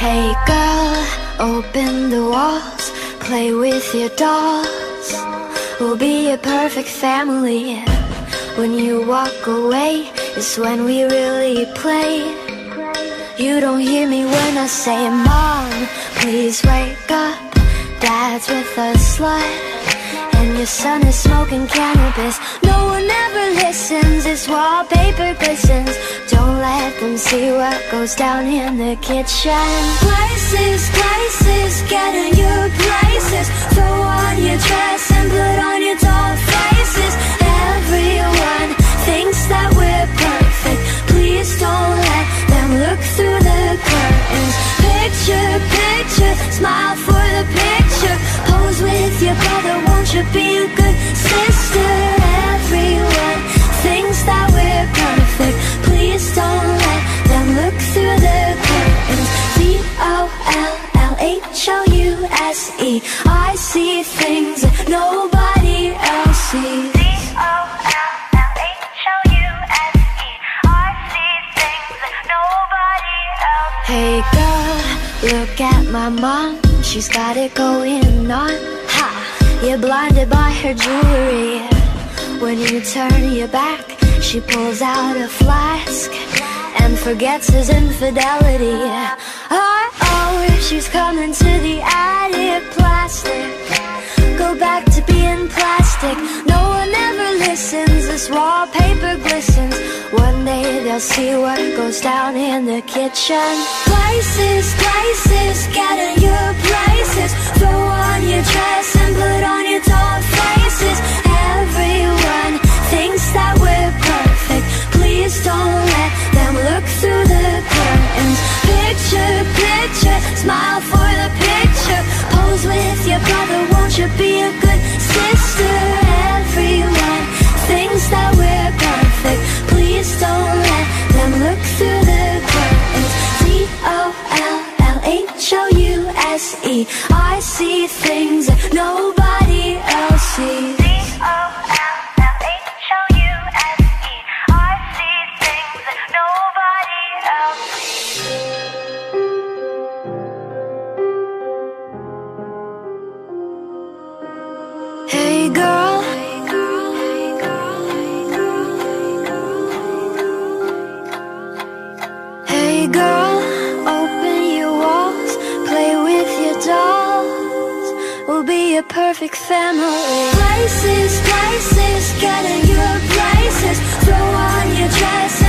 Hey girl, open the walls, play with your dolls. We'll be a perfect family. When you walk away, it's when we really play. You don't hear me when I say, Mom, please wake up. Dad's with a slut, and your son is smoking cannabis. No one ever listens, it's wallpaper see what goes down in the kitchen. Places, places, get in your places. Throw on your dress and put on your doll faces. Everyone thinks that we're perfect. Please don't let them look through the curtains. Picture, picture, smile for the picture. Pose with your brother, won't you be a good sister? Everyone thinks that we're perfect. Please don't U S E. I see things that nobody else sees. I see things, nobody else. Hey girl, look at my mom. She's got it going on. Ha! You're blinded by her jewelry. When you turn your back, she pulls out a flask and forgets his infidelity. See what goes down in the kitchen. Places, places, get in your places. Throw on your dress and put on your doll faces. Everyone thinks that we're perfect. Please don't let them look through the curtains. Picture, picture, smile for the picture. Pose with your brother, won't you be a good sister? U S E. I see things a perfect family Places, places, getting your places. Throw on your dresses.